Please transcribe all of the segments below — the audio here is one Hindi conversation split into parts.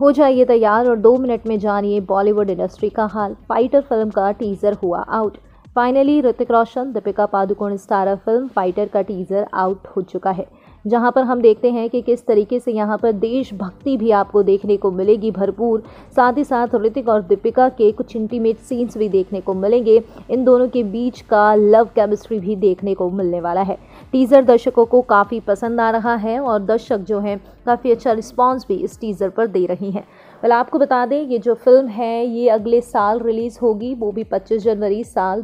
हो जाइए तैयार और दो मिनट में जानिए बॉलीवुड इंडस्ट्री का हाल। फाइटर फ़िल्म का टीजर हुआ out finally Hrithik Roshan, Deepika Padukone starrer film Fighter का टीजर आउट हो चुका है। जहाँ पर हम देखते हैं कि किस तरीके से यहाँ पर देशभक्ति भी आपको देखने को मिलेगी भरपूर। साथ ही साथ ऋतिक और दीपिका के कुछ इंटीमेट सीन्स भी देखने को मिलेंगे। इन दोनों के बीच का लव केमिस्ट्री भी देखने को मिलने वाला है। टीज़र दर्शकों को काफ़ी पसंद आ रहा है और दर्शक जो हैं, काफ़ी अच्छा रिस्पॉन्स भी इस टीज़र पर दे रही हैं। वेल आपको बता दें, ये जो फ़िल्म है, ये अगले साल रिलीज़ होगी, वो भी 25 जनवरी साल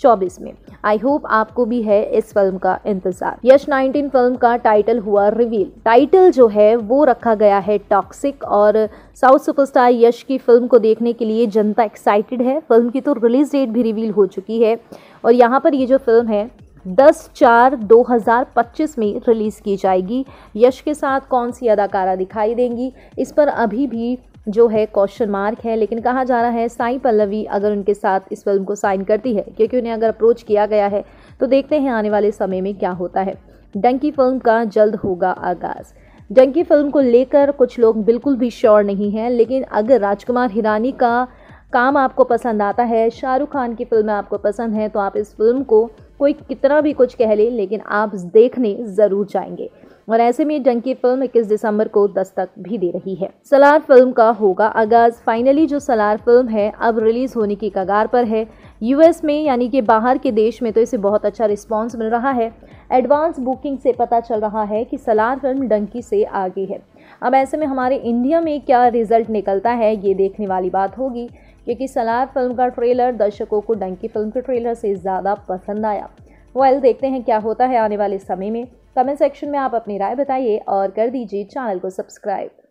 2024 में। आई होप आपको भी है इस फ़िल्म का इंतज़ार। यश 19 फ़िल्म का टाइटल हुआ रिवील टाइटल जो है, वो रखा गया है टॉक्सिक और साउथ सुपरस्टार यश की फ़िल्म को देखने के लिए जनता एक्साइटेड है। फ़िल्म की तो रिलीज़ डेट भी रिवील हो चुकी है। और यहाँ पर ये जो फ़िल्म है 10 चार 2025 में रिलीज़ की जाएगी। यश के साथ कौन सी अदाकारा दिखाई देंगी? इस पर अभी भी जो है क्वेश्चन मार्क है, लेकिन कहा जा रहा है, साई पल्लवी अगर उनके साथ इस फ़िल्म को साइन करती है, क्योंकि उन्हें अगर अप्रोच किया गया है तो देखते हैं आने वाले समय में क्या होता है। डंकी फ़िल्म का जल्द होगा आगाज़। डंकी फ़िल्म को लेकर कुछ लोग बिल्कुल भी श्योर नहीं हैं, लेकिन अगर राजकुमार हिरानी का काम आपको पसंद आता है, शाहरुख खान की फ़िल्में आपको पसंद है तो आप इस फ़िल्म को कोई कितना भी कुछ कह ले, लेकिन आप देखने ज़रूर जाएँगे। और ऐसे में डंकी फ़िल्म 21 दिसंबर को दस्तक भी दे रही है। सलार फ़िल्म का होगा आगाज़। फाइनली जो सलार फ़िल्म है, अब रिलीज़ होने की कगार पर है। यूएस में, यानी कि बाहर के देश में तो इसे बहुत अच्छा रिस्पांस मिल रहा है। एडवांस बुकिंग से पता चल रहा है कि सलार फ़िल्म डंकी से आगे है। अब ऐसे में हमारे इंडिया में क्या रिज़ल्ट निकलता है, ये देखने वाली बात होगी, क्योंकि सलार फ़िल्म का ट्रेलर दर्शकों को डंकी फ़िल्म के ट्रेलर से ज़्यादा पसंद आया। वेल देखते हैं क्या होता है आने वाले समय में। कमेंट सेक्शन में आप अपनी राय बताइए और कर दीजिए चैनल को सब्सक्राइब।